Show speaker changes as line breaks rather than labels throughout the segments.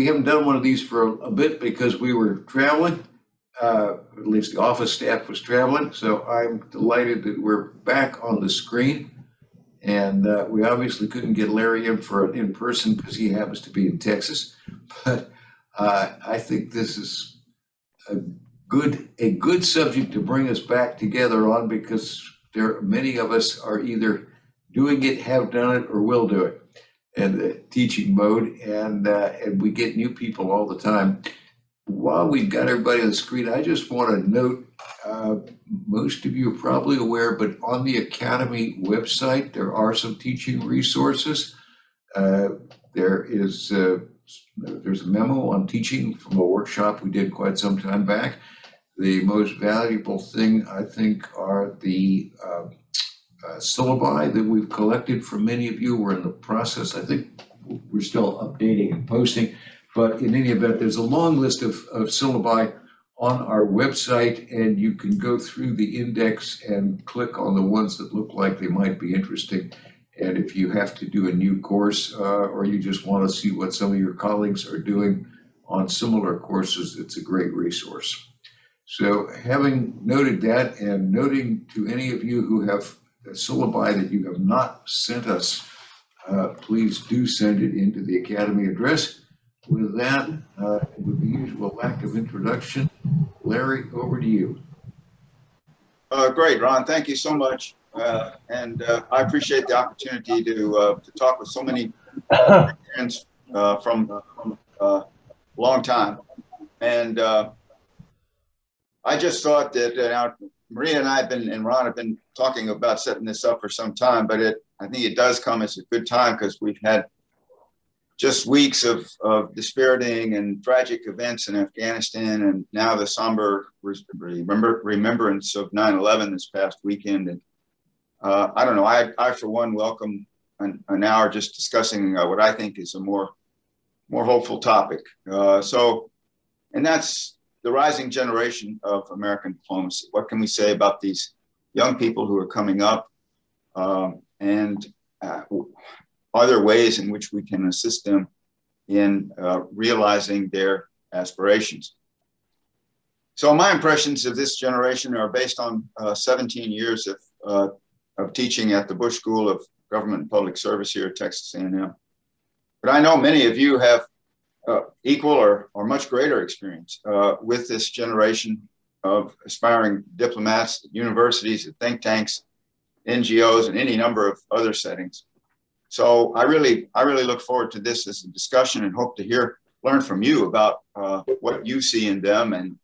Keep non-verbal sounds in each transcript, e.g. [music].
we haven't done one of these for a, a bit because we were traveling. Uh, at least the office staff was traveling, so I'm delighted that we're back on the screen. And uh, we obviously couldn't get Larry in for an in-person because he happens to be in Texas. [laughs] But uh, I think this is a good, a good subject to bring us back together on because there, many of us are either doing it, have done it, or will do it in the teaching mode. And, uh, and we get new people all the time. While we've got everybody on the screen, I just want to note, uh, most of you are probably aware, but on the Academy website, there are some teaching resources. Uh, there is, uh, there's a memo on teaching from a workshop we did quite some time back. The most valuable thing, I think, are the uh, syllabi that we've collected from many of you. We're in the process, I think we're still updating and posting. But in any event, there's a long list of, of syllabi on our website, and you can go through the index and click on the ones that look like they might be interesting. And if you have to do a new course, uh, or you just want to see what some of your colleagues are doing on similar courses, it's a great resource. So having noted that and noting to any of you who have syllabi that you have not sent us, uh, please do send it into the Academy address. With that, uh, with the usual lack of introduction, Larry, over to you.
Uh, great, Ron. Thank you so much. Uh, and uh, I appreciate the opportunity to uh, to talk with so many friends uh, from from a long time. And I just thought that Maria and I have been and Ron have been talking about setting this up for some time, but it I think it does come as a good time because we've had just weeks of, of dispiriting and tragic events in Afghanistan, and now the somber remember, remembrance of 9/11 this past weekend. And uh, I don't know. I, I for one welcome an, an hour just discussing uh, what I think is a more more hopeful topic. Uh, so, and that's the rising generation of American diplomacy. What can we say about these young people who are coming up? Um, and uh, are there ways in which we can assist them in uh, realizing their aspirations? So my impressions of this generation are based on uh, 17 years of uh, of teaching at the Bush School of Government and Public Service here at Texas A&M. But I know many of you have uh, equal or, or much greater experience uh, with this generation of aspiring diplomats at universities, at think tanks, NGOs, and any number of other settings. So I really, I really look forward to this as a discussion and hope to hear, learn from you about uh, what you see in them and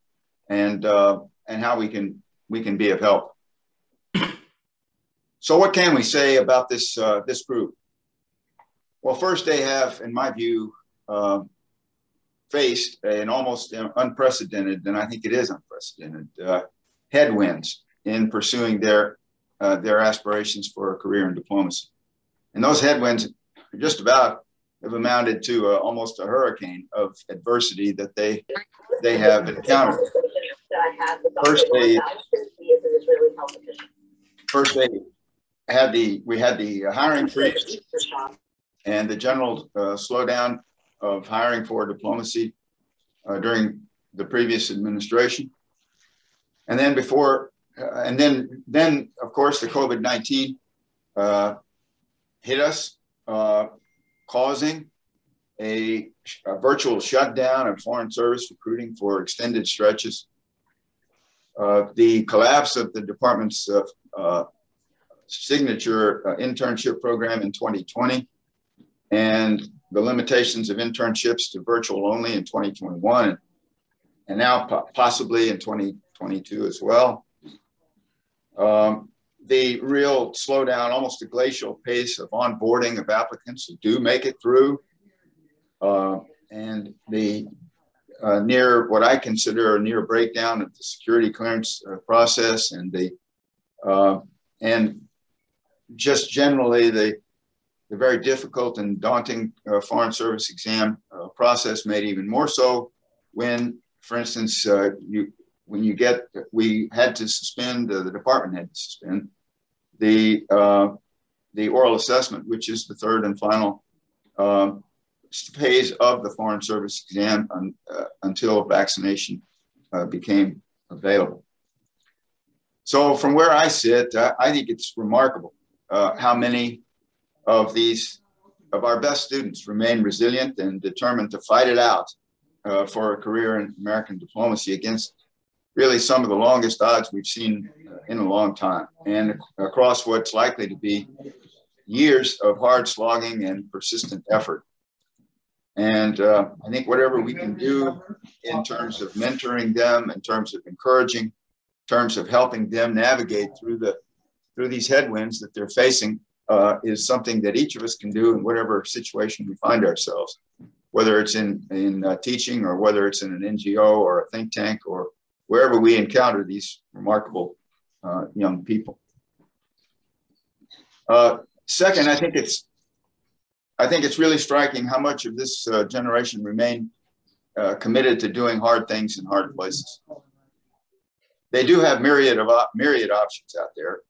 and uh, and how we can we can be of help. So what can we say about this, uh, this group? Well, first they have, in my view, uh, faced an almost unprecedented, and I think it is unprecedented, uh, headwinds in pursuing their, uh, their aspirations for a career in diplomacy. And those headwinds just about have amounted to uh, almost a hurricane of adversity that they, they have encountered. First, they, first they had the we had the hiring freeze and the general uh, slowdown of hiring for diplomacy uh, during the previous administration, and then before, uh, and then then of course the COVID nineteen uh, hit us, uh, causing a, a, virtual shutdown of foreign service recruiting for extended stretches. Uh, the collapse of the department's signature uh, internship program in 2020 and the limitations of internships to virtual only in 2021 and now po possibly in 2022 as well. Um, the real slowdown, almost a glacial pace of onboarding of applicants who do make it through, uh, and the uh, near what I consider a near breakdown of the security clearance uh, process and the uh, and just generally the, the very difficult and daunting uh, Foreign Service exam uh, process made even more so when, for instance, uh, you when you get, we had to suspend, uh, the department had to suspend the, uh, the oral assessment, which is the third and final um, phase of the Foreign Service exam un, uh, until vaccination became available. So from where I sit, I think it's remarkable how many of these, of our best students remain resilient and determined to fight it out uh, for a career in American diplomacy against really some of the longest odds we've seen in a long time and across what's likely to be years of hard slogging and persistent effort. And uh, I think whatever we can do in terms of mentoring them, in terms of encouraging, in terms of helping them navigate through the through these headwinds that they're facing, uh, is something that each of us can do in whatever situation we find ourselves, whether it's in in uh, teaching or whether it's in an NGO or a think tank or wherever we encounter these remarkable uh, young people. Uh, second, I think it's I think it's really striking how much of this uh, generation remain uh, committed to doing hard things in hard places. They do have myriad of myriad options out there.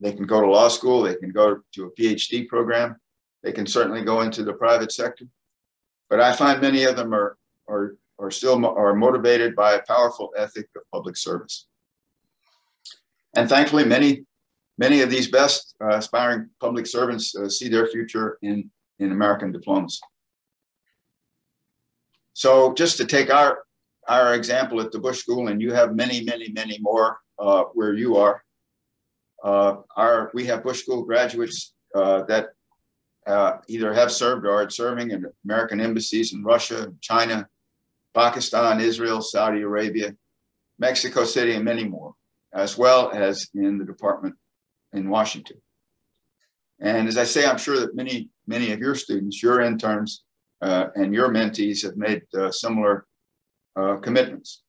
They can go to law school. They can go to a PhD program. They can certainly go into the private sector. But I find many of them are are are still mo are motivated by a powerful ethic of public service. And thankfully, many many of these best uh, aspiring public servants uh, see their future in, in American diplomacy. So just to take our, our example at the Bush School, and you have many, many, many more uh, where you are, our, we have Bush School graduates uh, that uh, either have served or are serving in American embassies in Russia, China, Pakistan, Israel, Saudi Arabia, Mexico City, and many more, as well as in the Department in Washington. And as I say, I'm sure that many, many of your students, your interns, uh, and your mentees have made uh, similar uh, commitments.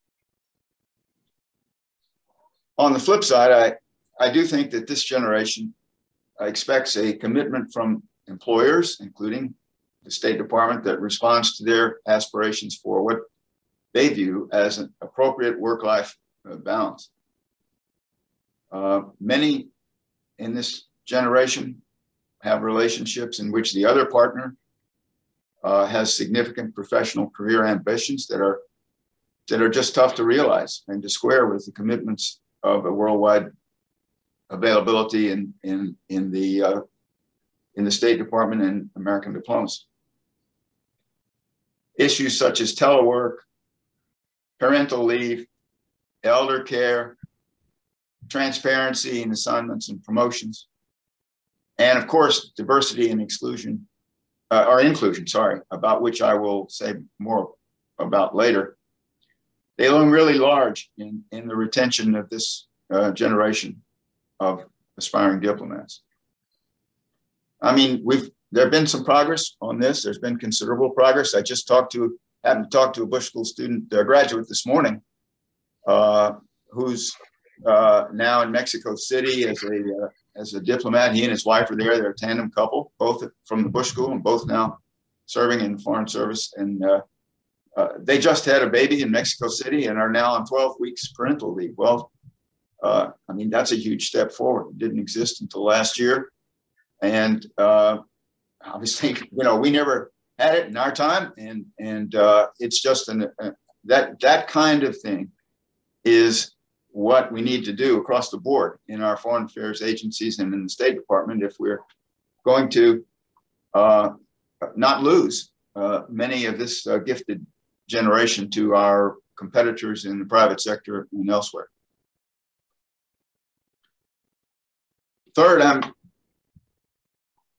On the flip side, I, I do think that this generation expects a commitment from employers, including the State Department, that responds to their aspirations for what they view as an appropriate work-life uh, balance. Uh, many in this generation have relationships in which the other partner uh, has significant professional career ambitions that are that are just tough to realize and to square with the commitments of a worldwide availability in in in the uh, in the State Department and American diplomacy. Issues such as telework, parental leave, elder care, transparency in assignments and promotions, and of course, diversity and exclusion, uh, or inclusion, sorry, about which I will say more about later. They loom really large in, in the retention of this uh, generation of aspiring diplomats. I mean, we've there have been some progress on this. There's been considerable progress. I just talked to happened to talk to a Bush School student, uh, graduate this morning, uh, who's uh, now in Mexico City as a uh, as a diplomat. He and his wife are there. They're a tandem couple, both from the Bush School and both now serving in the foreign service. And uh, uh they just had a baby in Mexico City and are now on 12 weeks parental leave. Well, uh, I mean that's a huge step forward. It didn't exist until last year, and uh, obviously, [laughs] you know, we never had it in our time, and and it's just an that that kind of thing is what we need to do across the board in our foreign affairs agencies and in the State Department if we're going to uh, not lose uh, many of this uh, gifted generation to our competitors in the private sector and elsewhere. Third, I'm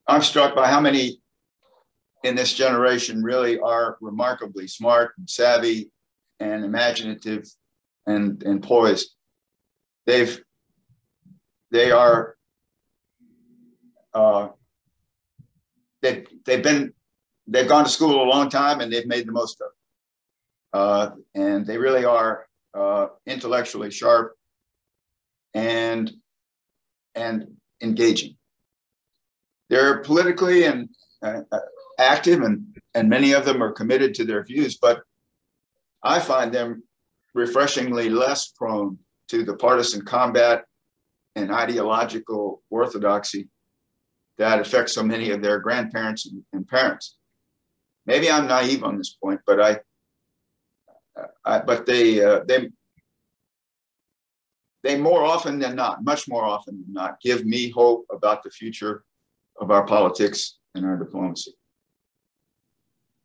I'm struck by how many in this generation really are remarkably smart and savvy and imaginative and, and poised they've they are uh, they they've been they've gone to school a long time and they've made the most of it. Uh, and they really are uh, intellectually sharp and and engaging. They're politically and uh, active, and and many of them are committed to their views. But I find them refreshingly less prone to the partisan combat and ideological orthodoxy that affects so many of their grandparents and, and parents. maybe I'm naive on this point, but I, I but they uh, they they more often than not, much more often than not, give me hope about the future of our politics and our diplomacy.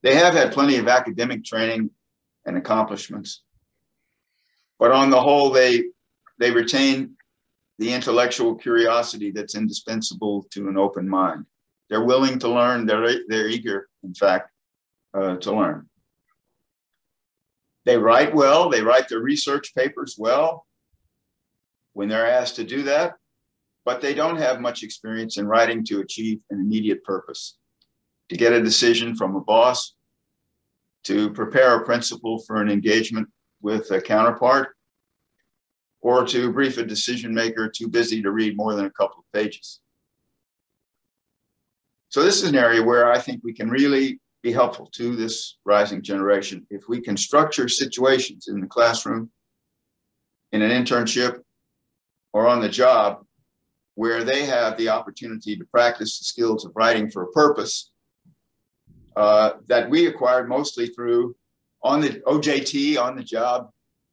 They have had plenty of academic training and accomplishments, but on the whole, they they retain the intellectual curiosity that's indispensable to an open mind. They're willing to learn. They're they're eager, in fact, uh, to learn. They write well. They write their research papers well when they're asked to do that, but they don't have much experience in writing to achieve an immediate purpose, to get a decision from a boss, to prepare a principal for an engagement with a counterpart, or to brief a decision maker too busy to read more than a couple of pages. So this is an area where I think we can really be helpful to this rising generation if we can structure situations in the classroom, in an internship, or on the job where they have the opportunity to practice the skills of writing for a purpose uh, that we acquired mostly through on the OJT, on the job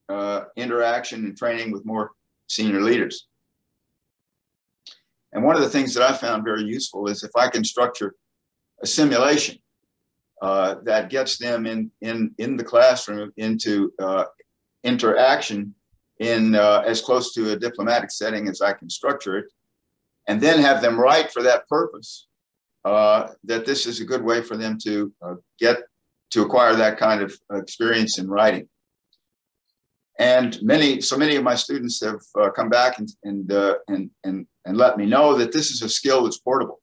uh, interaction and training with more senior leaders. And one of the things that I found very useful is if I can structure a simulation uh, that gets them in, in, in the classroom into uh, interaction in uh, as close to a diplomatic setting as I can structure it, and then have them write for that purpose, uh, that this is a good way for them to uh, get to acquire that kind of experience in writing. And many, so many of my students have uh, come back and and, uh, and and and let me know that this is a skill that's portable.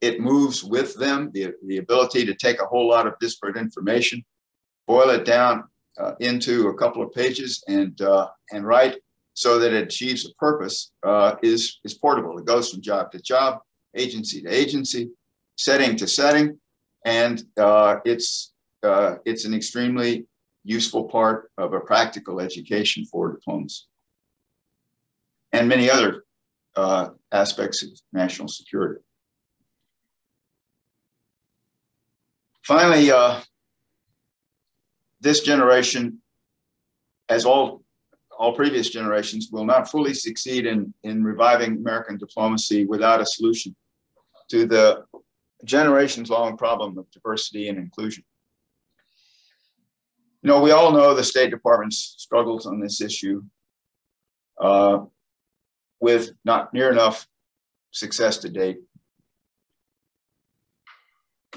It moves with them, the, the ability to take a whole lot of disparate information, boil it down uh, into a couple of pages and uh, and write so that it achieves a purpose uh, is is portable. It goes from job to job, agency to agency, setting to setting, and uh, it's uh, it's an extremely useful part of a practical education for diplomacy and many other uh, aspects of national security. Finally, this generation, as all all previous generations, will not fully succeed in, in reviving American diplomacy without a solution to the generations long problem of diversity and inclusion. You know, we all know the State Department's struggles on this issue uh, with not near enough success to date.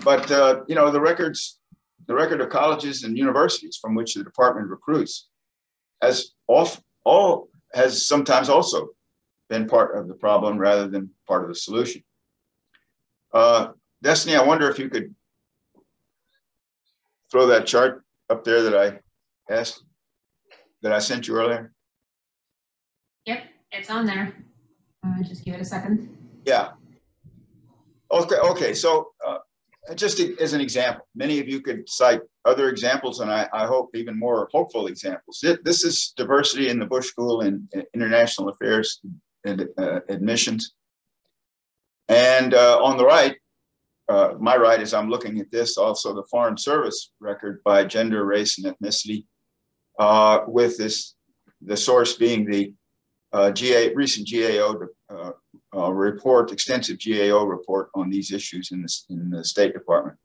But, uh, you know, the records the record of colleges and universities from which the department recruits has off, all has sometimes also been part of the problem rather than part of the solution. Uh, Destiny, I wonder if you could throw that chart up there that I asked, that I sent you earlier.
Yep, it's on there. Uh, just give it a second.
Yeah. Okay. Okay. So uh, just as an example, many of you could cite other examples, and I, I hope even more hopeful examples. This is diversity in the Bush School in, international affairs and uh, admissions. And uh, on the right, uh, my right, as I'm looking at this, also the Foreign Service record by gender, race, and ethnicity, uh, with this the source being the uh, GA, recent GAO uh, report, extensive GAO report on these issues in the, in the State Department.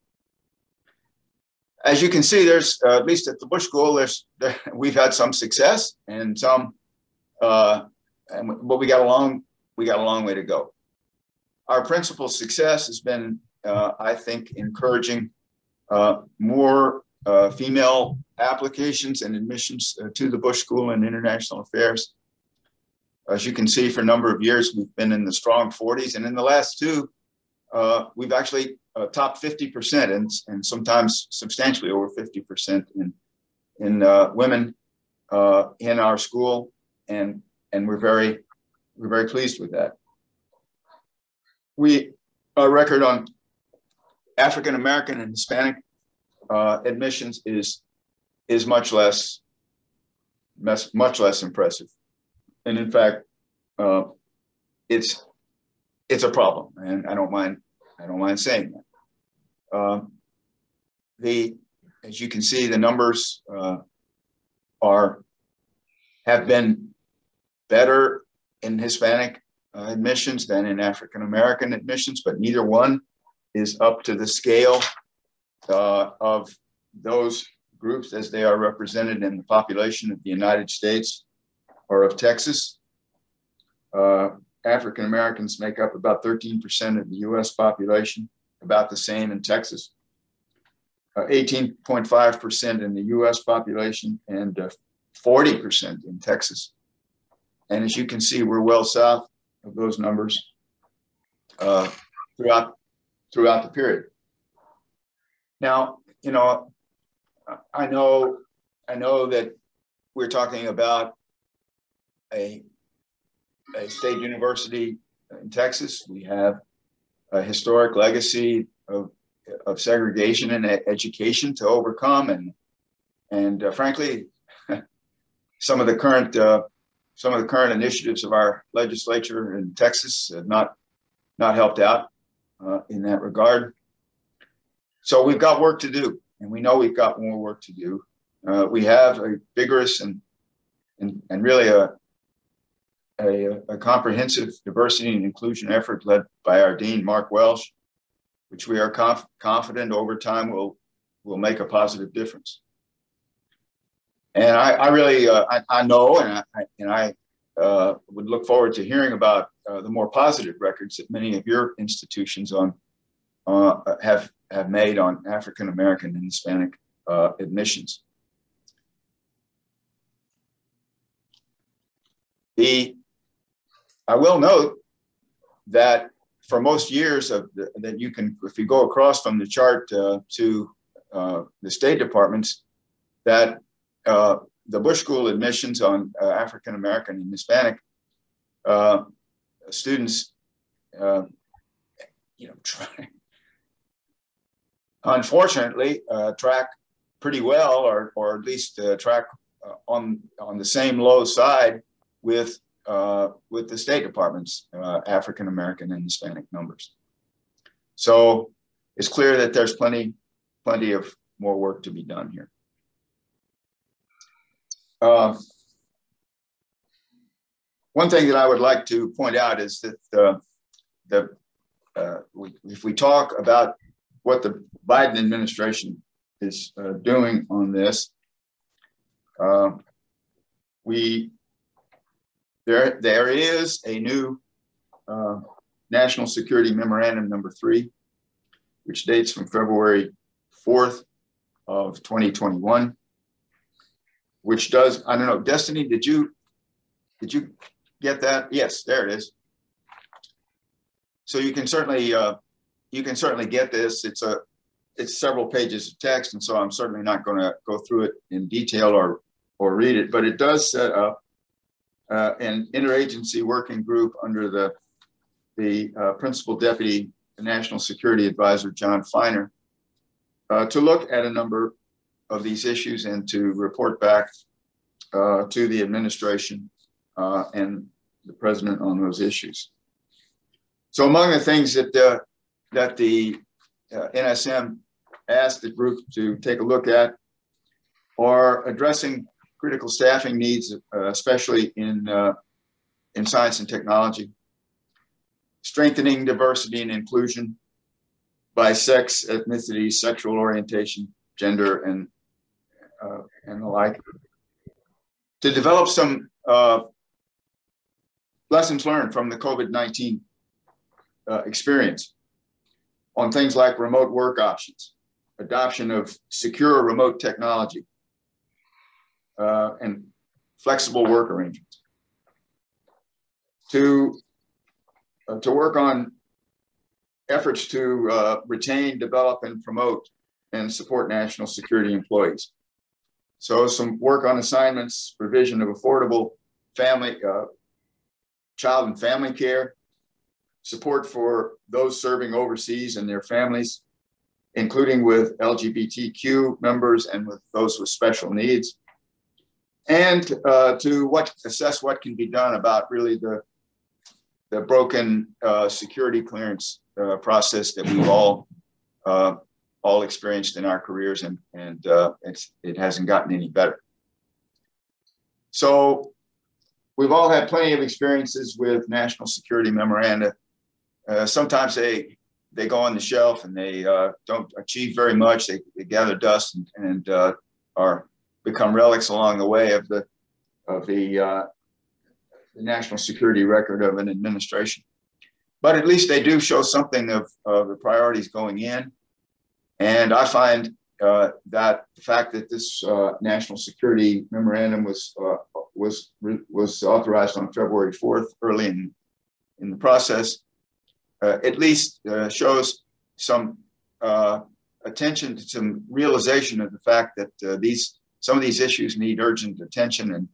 As you can see, there's uh, at least at the Bush School, there's there, [laughs] we've had some success and some, uh, and, but we got a long we got a long way to go. Our principal success has been, uh, I think, encouraging uh, more uh, female applications and admissions to the Bush School in International Affairs. As you can see, for a number of years, we've been in the strong 40s. And in the last two, uh, we've actually uh, topped 50% and, and sometimes substantially over 50% in, in uh, women uh, in our school. And, and we're very, we're very pleased with that. We, our record on African American and Hispanic uh, admissions is, is much less, much less impressive and in fact, uh, it's it's a problem, and I don't mind I don't mind saying that. Uh, the, as you can see, the numbers uh, are, have been better in Hispanic uh, admissions than in African American admissions, but neither one is up to the scale uh, of those groups as they are represented in the population of the United States or of Texas. Uh, African Americans make up about 13% of the US population, about the same in Texas. 18.5% uh, in the US population and 40% uh, in Texas. And as you can see, we're well south of those numbers uh, throughout throughout the period. Now, you know, I know, I know that we're talking about a, a state university in Texas. We have a historic legacy of, of segregation and education to overcome, and and uh, frankly, [laughs] some of the current uh, some of the current initiatives of our legislature in Texas have not not helped out uh, in that regard. So we've got work to do, and we know we've got more work to do. Uh, we have a vigorous and and, and really a, a, a comprehensive diversity and inclusion effort led by our dean Mark Welsh, which we are conf confident over time will will make a positive difference. And I, I really uh, I, I, know and I, and I uh, would look forward to hearing about uh, the more positive records that many of your institutions on uh, have have made on African American and Hispanic uh, admissions. The I will note that for most years of the, that you can, if you go across from the chart uh, to uh, the State Departments, that uh, the Bush School admissions on uh, African American and Hispanic uh, students, uh, you know, try, unfortunately track pretty well, or or at least track on on the same low side with uh, with the State Department's uh, African American and Hispanic numbers. So it's clear that there's plenty plenty of more work to be done here. Uh, one thing that I would like to point out is that the, the uh, we, if we talk about what the Biden administration is uh, doing on this. Uh, we there there is a new uh, national security memorandum number three, which dates from February 4th of 2021, which does I don't know Destiny did you did you get that yes there it is. So you can certainly uh, you can certainly get this. It's a it's several pages of text, and so I'm certainly not going to go through it in detail or or read it. But it does set up uh, an interagency working group under the the uh, principal deputy national security advisor John Finer uh, to look at a number of these issues and to report back uh, to the administration uh, and the president on those issues. So among the things that uh, that the NSM asked the group to take a look at are addressing critical staffing needs, uh, especially in, uh, in science and technology, strengthening diversity and inclusion by sex, ethnicity, sexual orientation, gender, and, uh, and the like, to develop some uh, lessons learned from the COVID-19 uh, experience on things like remote work options, adoption of secure remote technology, uh, and flexible work arrangements. To, uh, to work on efforts to uh, retain, develop, and promote and support national security employees. So some work on assignments, provision of affordable family, uh, child and family care, support for those serving overseas and their families, including with LGBTQ members and with those with special needs, and uh, to what assess what can be done about really the the broken uh, security clearance uh, process that we've all uh, all experienced in our careers, and and uh, it's it hasn't gotten any better. So we've all had plenty of experiences with national security memoranda. Uh, sometimes they they go on the shelf and they don't achieve very much. They, they gather dust and, and are become relics along the way of the of the, uh, the national security record of an administration. But at least they do show something of, of the priorities going in. And I find uh, that the fact that this uh, national security memorandum was uh, was was authorized on February 4th, early in in the process, uh, at least uh, shows some attention to some realization of the fact that these some of these issues need urgent attention and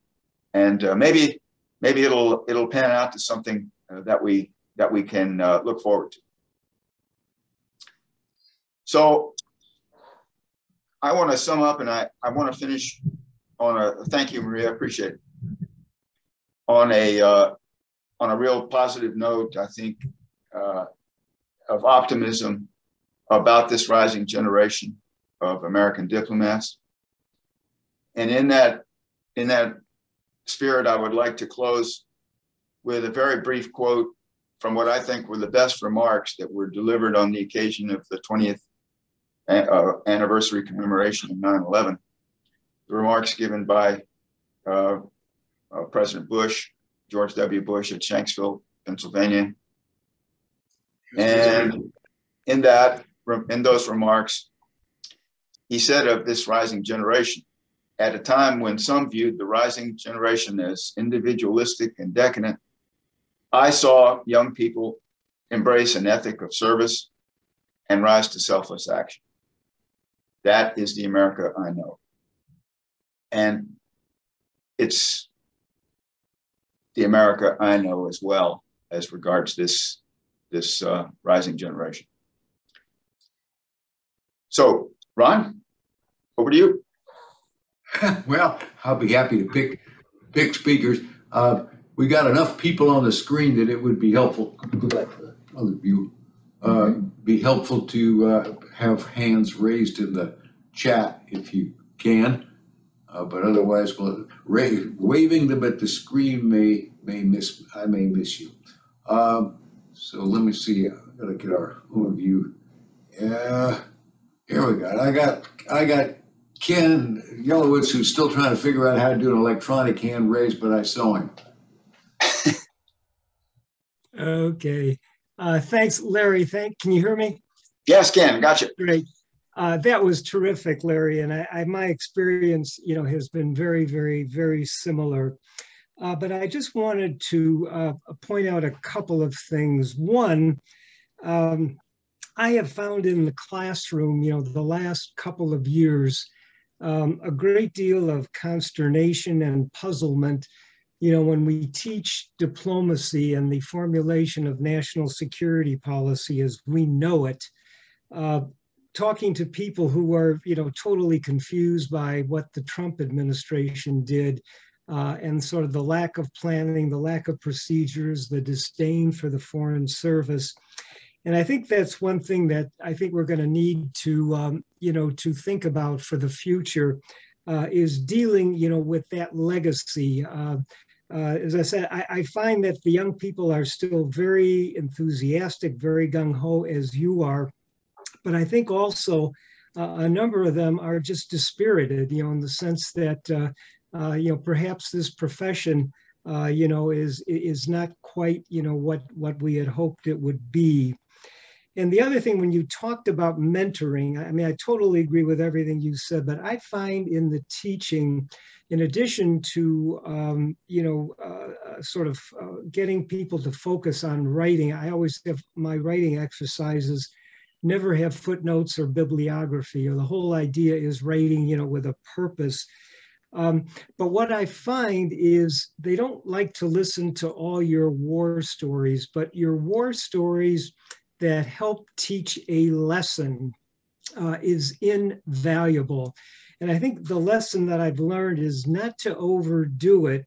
and maybe maybe it'll it'll pan out to something that we that we can look forward to. So I want to sum up and I, I want to finish on a thank you, Maria. Appreciate it. On a uh, on a real positive note, I think uh, of optimism about this rising generation of American diplomats. And in that in that spirit, I would like to close with a very brief quote from what I think were the best remarks that were delivered on the occasion of the 20th uh, anniversary commemoration of 9 11. The remarks given by uh, uh, President Bush, George W. Bush at Shanksville, Pennsylvania. And in that, in those remarks, he said of this rising generation, at a time when some viewed the rising generation as individualistic and decadent, I saw young people embrace an ethic of service and rise to selfless action. That is the America I know. And it's the America I know as well as regards this, this uh, rising generation. So, Ron, over to you. [laughs]
well, I'll be happy to pick pick speakers. Uh, we got enough people on the screen that it would be helpful. Other view uh, be helpful to uh, have hands raised in the chat if you can. Uh, but otherwise, well, ra- waving them at the screen may may miss. I may miss you. Um, so let me see. I gotta get our overview. Yeah, here we go. I got I got Ken Yalowitz who's still trying to figure out how to do an electronic hand raise, but I saw him.
okay. Uh, thanks, Larry. Thank. Can you hear me?
Yes, Ken. Gotcha.
Great. Uh, that was terrific, Larry. And I, I, my experience, you know, has been very, very, very similar. Uh, but I just wanted to uh, point out a couple of things. One, um, I have found in the classroom, you know, the last couple of years, um, a great deal of consternation and puzzlement you know, when we teach diplomacy and the formulation of national security policy as we know it, uh, talking to people who are, you know, totally confused by what the Trump administration did uh, and sort of the lack of planning, the lack of procedures, the disdain for the Foreign Service. And I think that's one thing that I think we're going to need to, um, you know, to think about for the future uh, is dealing, you know, with that legacy. Uh, uh, as I said, I, I, find that the young people are still very enthusiastic, very gung ho as you are. But I think also uh, a number of them are just dispirited, you know, in the sense that, uh, uh you know, perhaps this profession, uh, you know, is is not quite, you know, what what we had hoped it would be. And the other thing, when you talked about mentoring, I mean, I totally agree with everything you said, but I find in the teaching, in addition to um, you know uh, uh, sort of uh, getting people to focus on writing i always have my writing exercises never have footnotes or bibliography or the whole idea is writing you know with a purpose. Um, but what i find is they don't like to listen to all your war stories but your war stories that help teach a lesson uh, is invaluable. And I think the lesson that I've learned is not to overdo it,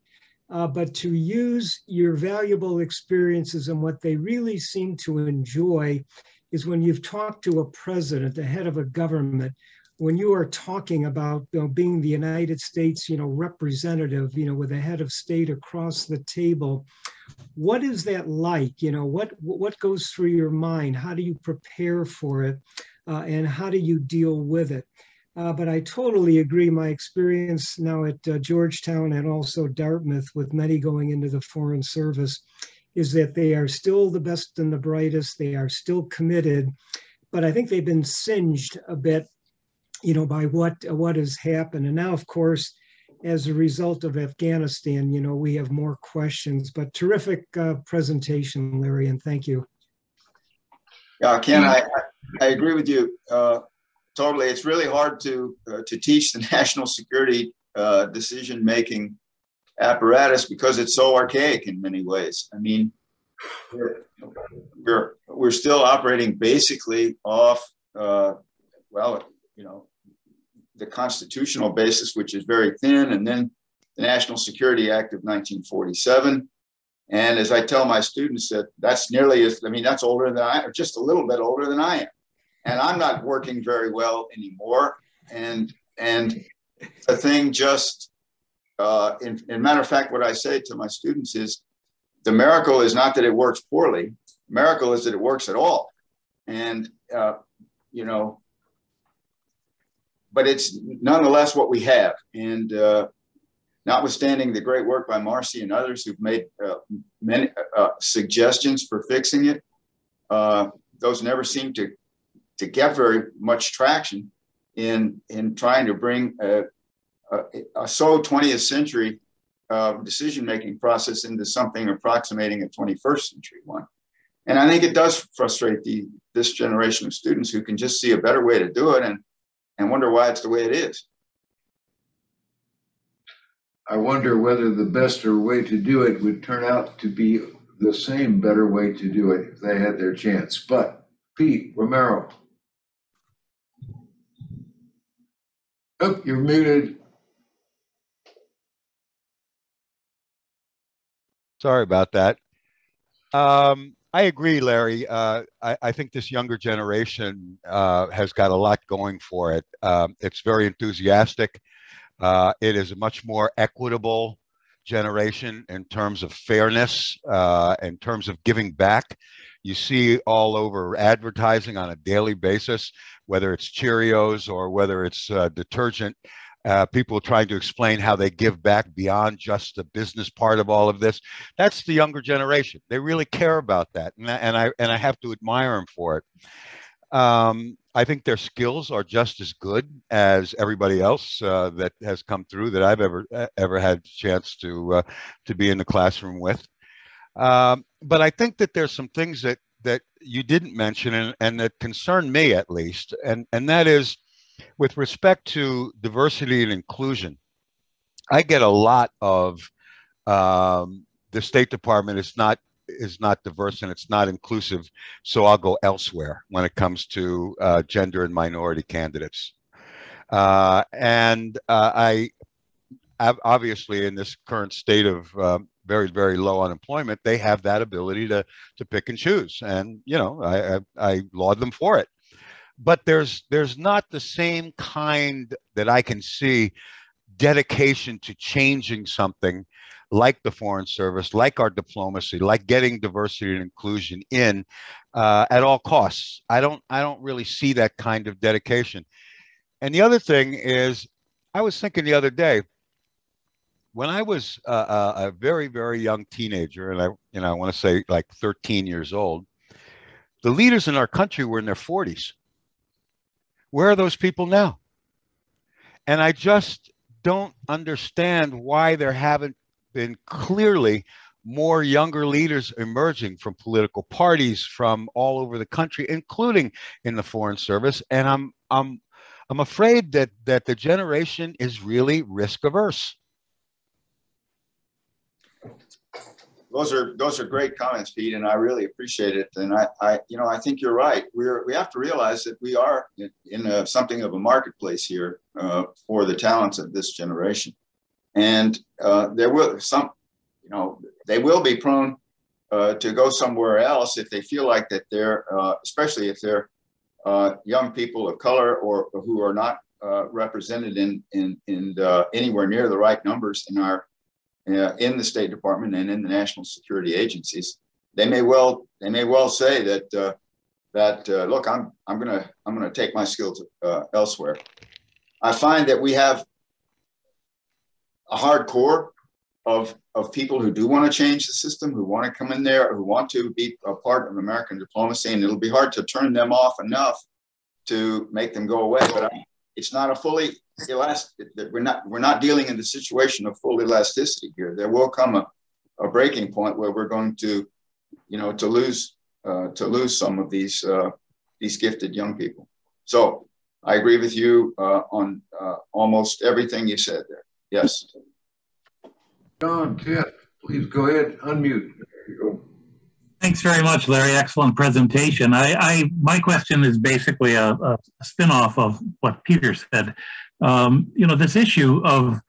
uh, but to use your valuable experiences and what they really seem to enjoy is when you've talked to a president, the head of a government, when you are talking about you know, being the United States, you know, representative, you know, with a head of state across the table, what is that like? You know, what what goes through your mind? How do you prepare for it, uh, and how do you deal with it? Uh, but I totally agree. My experience now at uh, Georgetown and also Dartmouth, with many going into the Foreign Service, is that they are still the best and the brightest. They are still committed, but I think they've been singed a bit, you know, by what what has happened. And now, of course, as a result of Afghanistan, you know, we have more questions. But terrific uh, presentation, Larry, and thank you.
Yeah, Ken, I, I agree with you uh, totally. It's really hard to uh, to teach the [laughs] national security uh, decision making apparatus because it's so archaic in many ways. I mean, we're we're, we're still operating basically off uh, well, you know, the constitutional basis, which is very thin, and then the National Security Act of 1947. And as I tell my students, that that's nearly as I mean, that's older than I, just a little bit older than I am, and I'm not working very well anymore. And and the thing just, uh, in, in matter of fact, what I say to my students is, the miracle is not that it works poorly. The miracle is that it works at all. And uh, you know, but it's nonetheless what we have. And uh, notwithstanding the great work by Marcy and others who've made uh, many uh, suggestions for fixing it, uh, those never seem to to get very much traction in in trying to bring a, a, a so 20th century uh, decision making process into something approximating a 21st century one. And I think it does frustrate the this generation of students who can just see a better way to do it and and wonder why it's the way it is.
I wonder whether the best way to do it would turn out to be the same better way to do it if they had their chance. But Pete Romero. Oh, you're muted.
Sorry about that. Um, I agree, Larry. Uh, I, I, think this younger generation uh, has got a lot going for it. Um, it's very enthusiastic. Uh, it is a much more equitable generation in terms of fairness, uh, in terms of giving back. You see all over advertising on a daily basis, whether it's Cheerios or whether it's uh, detergent uh, people trying to explain how they give back beyond just the business part of all of this. That's the younger generation. They really care about that, and, and I and I have to admire them for it. Um, I think their skills are just as good as everybody else uh, that has come through that I've ever ever had a chance to uh, to be in the classroom with. Um, but I think that there's some things that that you didn't mention and, and that concern me at least, and and that is with respect to diversity and inclusion, I get a lot of um, the State Department is not is not diverse and it's not inclusive, so I'll go elsewhere when it comes to uh, gender and minority candidates. Uh, and uh, I obviously in this current state of um, very very low unemployment, they have that ability to to pick and choose, and you know I, I, I laud them for it but there's there's not the same kind that I can see dedication to changing something like the foreign service, like our diplomacy, like getting diversity and inclusion in uh, at all costs. I don't I don't really see that kind of dedication. And the other thing is, I was thinking the other day when I was uh, a very very young teenager, and I you know I want to say like 13 years old, the leaders in our country were in their 40s where are those people now? And I just don't understand why there haven't been clearly more younger leaders emerging from political parties from all over the country, including in the foreign service. And I'm I'm I'm afraid that that the generation is really risk averse.
Those are those are great comments, Pete, and I really appreciate it. And I, I you know, I think you're right. We're we have to realize that we are in a, something of a marketplace here uh, for the talents of this generation, and uh, there will some, you know, they will be prone uh, to go somewhere else if they feel like that they're, uh, especially if they're uh, young people of color or who are not uh, represented in in in anywhere near the right numbers in our uh, in the State Department and in the national security agencies. They may well they may well say that uh, that uh, look I'm I'm gonna I'm gonna take my skills uh, elsewhere. I find that we have a hardcore of of people who do want to change the system, who want to come in there, who want to be a part of American diplomacy, and it'll be hard to turn them off enough to make them go away. But I, it's not a fully elastic. We're not we're not dealing in the situation of full elasticity here. There will come a, a breaking point where we're going to, you know, to lose uh, to lose some of these uh, these gifted young people. So I agree with you uh, on uh, almost everything you said there. Yes.
John, Tefft, please go ahead, unmute.
Thanks very much, Larry. Excellent presentation. I, I my question is basically a, a spinoff of what Peter said. Um, you know, this issue of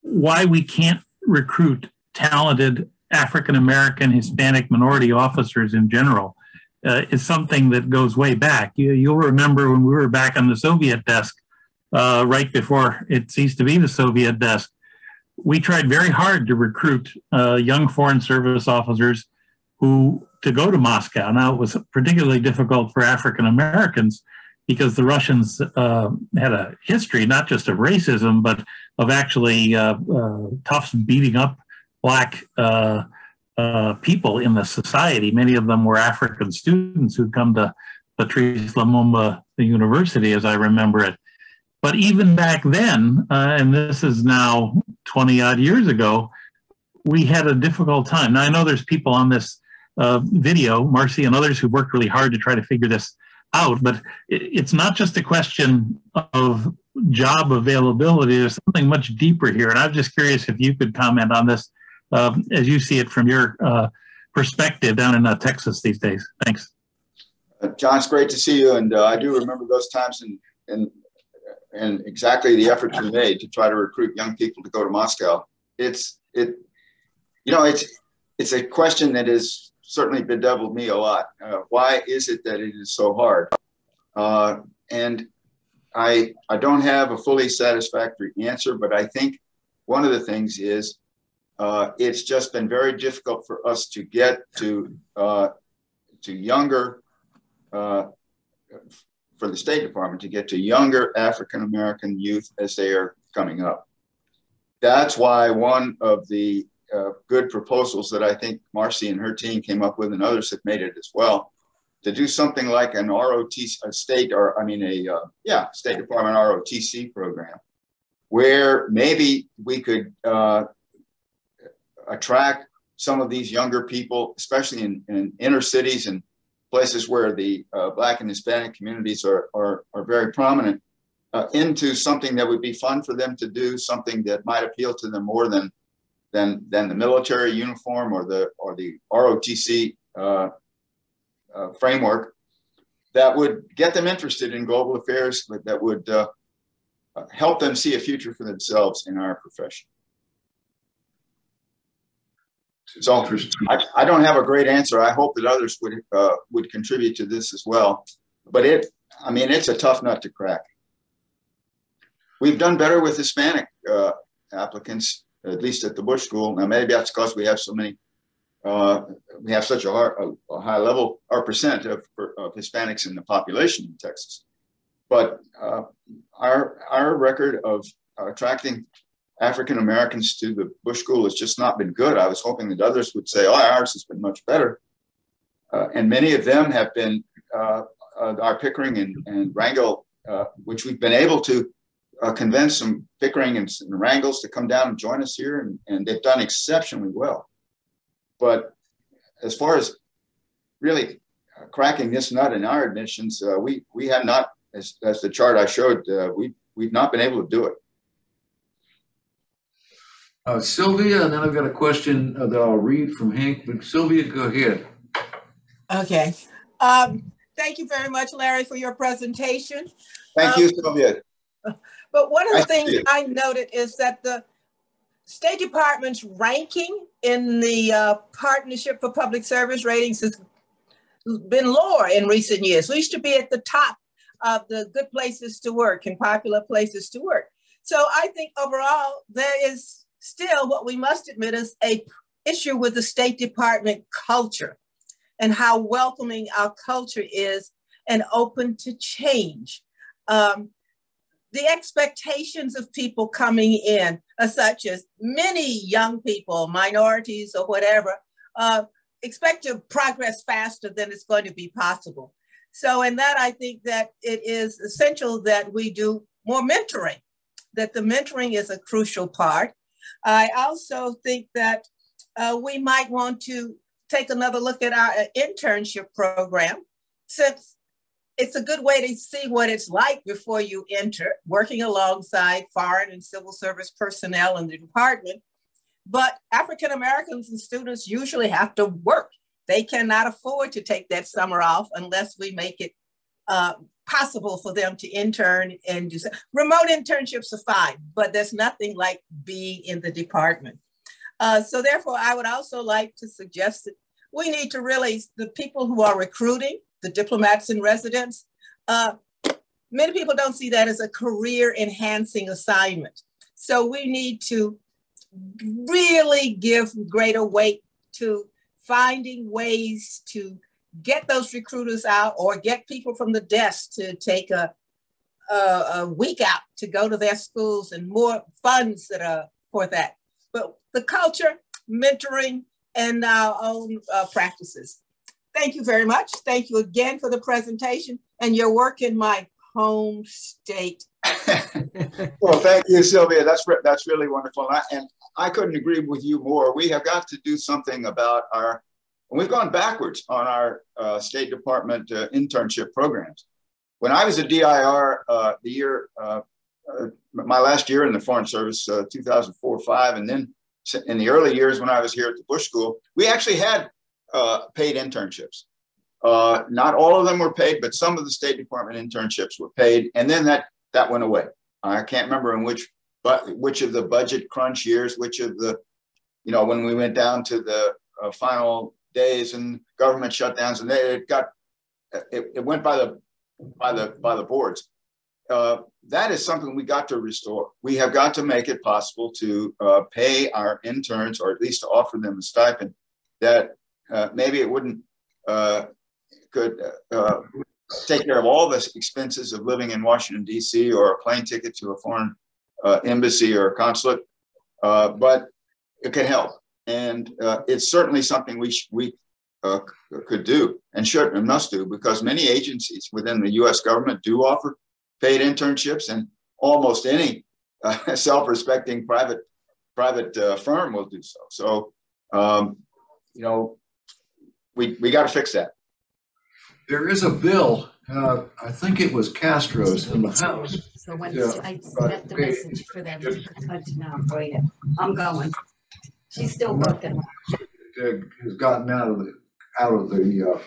why we can't recruit talented African American, Hispanic minority officers in general uh, is something that goes way back. You, you'll remember when we were back on the Soviet desk, uh, right before it ceased to be the Soviet desk, we tried very hard to recruit uh, young Foreign Service officers who to go to Moscow. Now it was particularly difficult for African Americans because the Russians uh, had a history not just of racism but of actually uh, uh, toughs beating up black uh, uh, people in the society. Many of them were African students who'd come to Patrice Lumumba the University, as I remember it. But even back then, uh, and this is now 20 odd years ago, we had a difficult time. Now, I know there's people on this uh, video, Marcy and others who've worked really hard to try to figure this out, but it's not just a question of job availability. There's something much deeper here. And I'm just curious if you could comment on this um, as you see it from your uh, perspective down in uh, Texas these days. Thanks.
Uh, John, it's great to see you. And uh, I do remember those times and, and, and exactly the efforts we made to try to recruit young people to go to Moscow. It's, it, you know, it's, it's a question that has certainly bedeviled me a lot. Uh, why is it that it is so hard? Uh, and I, I don't have a fully satisfactory answer, but I think one of the things is uh, it's just been very difficult for us to get to uh, to younger uh, for the State Department to get to younger African American youth as they are coming up. That's why one of the uh, good proposals that I think Marcy and her team came up with, and others have made it as well, to do something like an ROTC, a state, or I mean, a uh, yeah, State Department ROTC program, where maybe we could uh, attract some of these younger people, especially in, in inner cities and places where the uh, Black and Hispanic communities are, are, are very prominent, uh, into something that would be fun for them to do, something that might appeal to them more than than than the military uniform or the or the ROTC uh, uh, framework that would get them interested in global affairs, but that would uh, help them see a future for themselves in our profession. So I, I don't have a great answer. I hope that others would uh, would contribute to this as well. But it, I mean, it's a tough nut to crack. We've done better with Hispanic uh, applicants, at least at the Bush School. Now, maybe that's because we have so many, uh, we have such a, high, a, a high level, our percent of, of Hispanics in the population in Texas. But uh, our our record of attracting African Americans to the Bush School has just not been good. I was hoping that others would say, oh, ours has been much better. Uh, and many of them have been uh, uh, our Pickering and, and uh, which we've been able to uh, convince some Pickering and, and Rangels to come down and join us here, and, and they've done exceptionally well. But as far as really cracking this nut in our admissions, uh, we we have not, as, as the chart I showed, we we've not been able to do it.
Uh, Sylvia, and then I've got a question uh, that I'll read from Hank, but Sylvia, go ahead.
Okay. Um, thank you very much, Larry, for your presentation.
Thank
Um,
you, Sylvia.
But one of the
Thank
things
you.
I noted is that the State Department's ranking in the uh, Partnership for Public Service ratings has been lower in recent years. We used to be at the top of the good places to work and popular places to work. So I think overall there is still what we must admit is a issue with the State Department culture and how welcoming our culture is and open to change. Um, the expectations of people coming in are such as many young people, minorities or whatever, uh, expect to progress faster than it's going to be possible. So in that, I think that it is essential that we do more mentoring, that the mentoring is a crucial part. I also think that uh, we might want to take another look at our internship program since it's a good way to see what it's like before you enter, working alongside foreign and civil service personnel in the department. But African Americans and students usually have to work. They cannot afford to take that summer off unless we make it uh, possible for them to intern and do so. Remote internships are fine, but there's nothing like being in the department. Uh, so therefore, I would also like to suggest that we need to really, the people who are recruiting, the diplomats in residence, uh, many people don't see that as a career enhancing assignment. So we need to really give greater weight to finding ways to get those recruiters out or get people from the desk to take a, a, a, week out to go to their schools and more funds that are for that. But the culture, mentoring, and our own uh, practices. Thank you very much. Thank you again for the presentation and your work in my home state. [laughs]
well, thank you, Sylvia. That's re that's really wonderful. And I, and I couldn't agree with you more. We have got to do something about our we've gone backwards on our uh, State Department uh, internship programs. When I was a DIR, uh, the year, uh, uh, my last year in the Foreign Service, uh, 2004 5, and then in the early years when I was here at the Bush School, we actually had paid internships. not all of them were paid, but some of the State Department internships were paid, and then that that went away. I can't remember in which, but which of the budget crunch years, which of the, you know, when we went down to the final days and government shutdowns, and they, it got it, it went by the by the by the boards. Uh, that is something we got to restore. We have got to make it possible to uh, pay our interns, or at least to offer them a stipend that uh, maybe it wouldn't uh, could uh, take care of all the expenses of living in Washington D.C. or a plane ticket to a foreign uh, embassy or consulate, but it can help. And uh, it's certainly something we, we uh, could do and should and must do because many agencies within the US government do offer paid internships and almost any uh, [laughs] self-respecting private private uh, firm will do so. So, um, you know, we, we got to fix that.
There is a bill, uh, I think it was Castro's in the House.
So when
Yeah,
I
but
left the
we-
message for them, but now, go ahead. I'm going. She's still working.
uh, has gotten out of the, out of the, uh,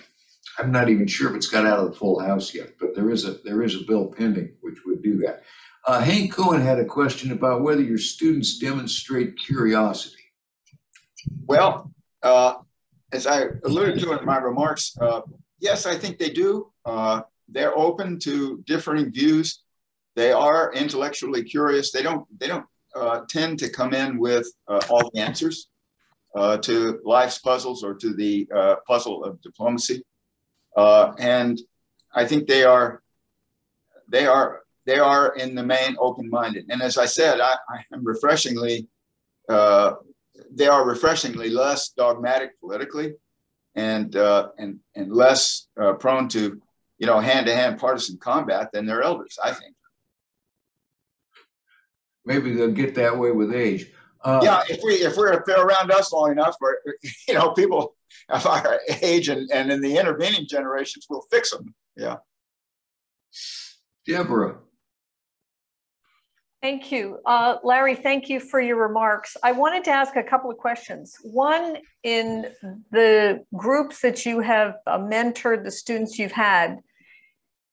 I'm not even sure if it's got out of the full house yet, but there is a, there is a bill pending which would do that. Uh, Hank Cohen had a question about whether your students demonstrate curiosity.
Well, uh, as I alluded to in my remarks, uh, yes, I think they do. Uh, they're open to differing views. They are intellectually curious. They don't, they don't uh, tend to come in with uh, all the answers uh, to life's puzzles or to the uh, puzzle of diplomacy. And I think they are, they are, they are in the main open-minded. And as I said, I, I am refreshingly, they are refreshingly less dogmatic politically and, and, and less prone to, you know, hand-to-hand -hand partisan combat than their elders, I think
maybe they'll get that way with age.
Uh, yeah, if we if we're if they're around us long enough, or [laughs] you know, people of our age and, and in the intervening generations will fix them. Yeah.
Deborah.
Thank you. Uh, Larry, thank you for your remarks. I wanted to ask a couple of questions. One, in the groups that you have uh, mentored, the students you've had,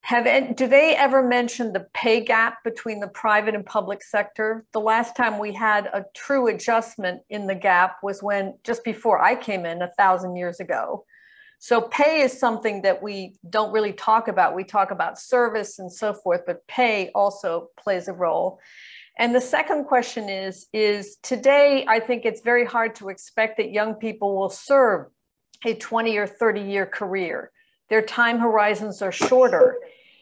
Have, do they ever mention the pay gap between the private and public sector? The last time we had a true adjustment in the gap was when, just before I came in a thousand years ago. So pay is something that we don't really talk about. We talk about service and so forth, but pay also plays a role. And the second question is, is today, I think it's very hard to expect that young people will serve a 20 or 30 year career. Their time horizons are shorter.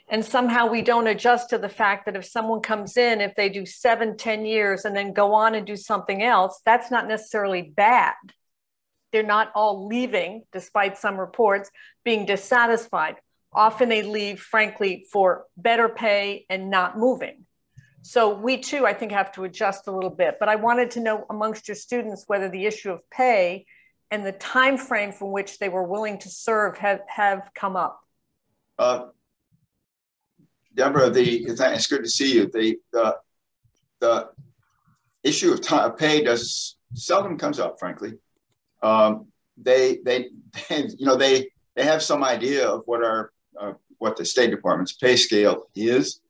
And somehow we don't adjust to the fact that if someone comes in, if they do seven, 10 years and then go on and do something else, that's not necessarily bad. They're not all leaving, despite some reports, being dissatisfied. Often they leave, frankly, for better pay and not moving. So we too, I think, have to adjust a little bit. But I wanted to know amongst your students whether the issue of pay and the time frame from which they were willing to serve have, have come up.
Uh, Deborah, the it's, good to see you. The the the issue of time, pay does seldom comes up, frankly. Um, they, they [laughs] you know they they have some idea of what our uh, what the State Department's pay scale is,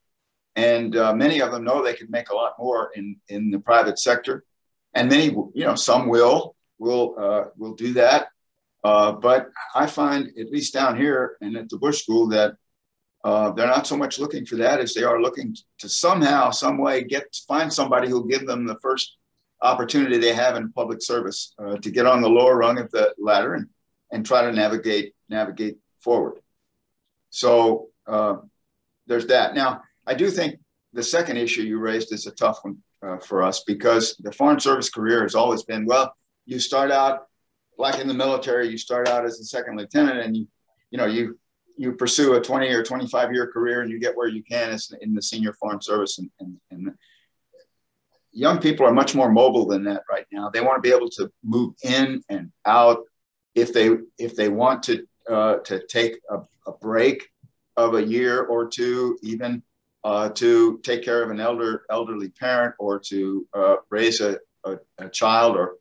and uh, many of them know they could make a lot more in in the private sector, and many you know some will will uh, will do that. Uh, but I find, at least down here and at the Bush School, that uh, they're not so much looking for that as they are looking to somehow, some way, get find somebody who'll give them the first opportunity they have in public service uh, to get on the lower rung of the ladder and and try to navigate navigate forward. So uh, there's that. Now, I do think the second issue you raised is a tough one uh, for us because the foreign service career has always been well. You start out like in the military, you start out as a second lieutenant, and you you know you you pursue a 20 or 25 year career and you get where you can as in the senior foreign service and, and, and young people are much more mobile than that right now. They want to be able to move in and out if they if they want to uh, to take a, a, break of a year or two even uh, to take care of an elder elderly parent or to uh, raise a, a, a child or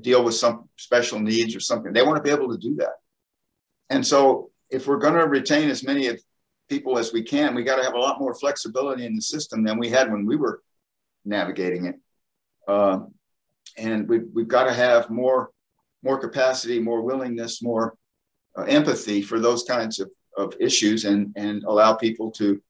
deal with some special needs or something. They want to be able to do that. And so if we're going to retain as many of people as we can, we got to have a lot more flexibility in the system than we had when we were navigating it. Uh, and we, we've got to have more, more capacity, more willingness, more uh, empathy for those kinds of, of issues and, and allow people to,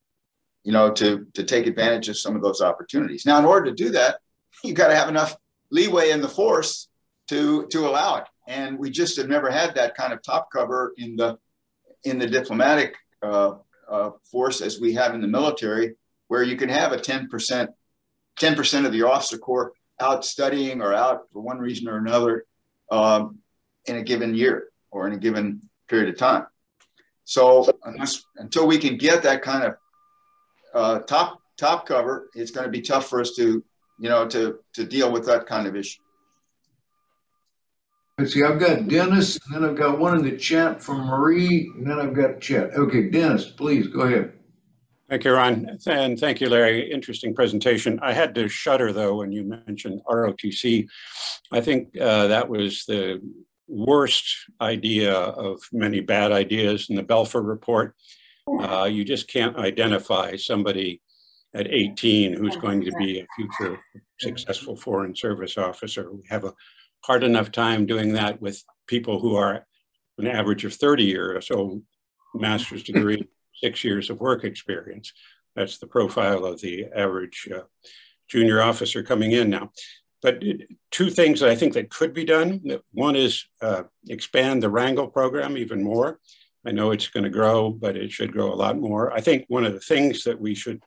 you know, to, to take advantage of some of those opportunities. Now, in order to do that, you've got to have enough leeway in the force to, to allow it. And we just have never had that kind of top cover in the in the diplomatic uh, uh, force as we have in the military, where you can have a 10%, 10% of the officer corps out studying or out for one reason or another um, in a given year or in a given period of time. So unless, until we can get that kind of uh, top top cover, it's going to be tough for us to, you know, to to deal with that kind of issue.
Let's see, I've got Dennis, and then I've got one in the chat from Marie, and then I've got Chet. Okay, Dennis, please go ahead.
Thank you, Ron. And thank you, Larry. Interesting presentation. I had to shudder, though, when you mentioned ROTC. I think uh, that was the worst idea of many bad ideas in the Belfer report. Uh, you just can't identify somebody at 18 who's going to be a future successful foreign service officer. We have a hard enough time doing that with people who are an average of 30 years or so master's degree, six years of work experience. That's the profile of the average uh, junior officer coming in now. But two things that I think that could be done. One is uh, expand the Rangel program even more. I know it's going to grow, but it should grow a lot more. I think one of the things that we should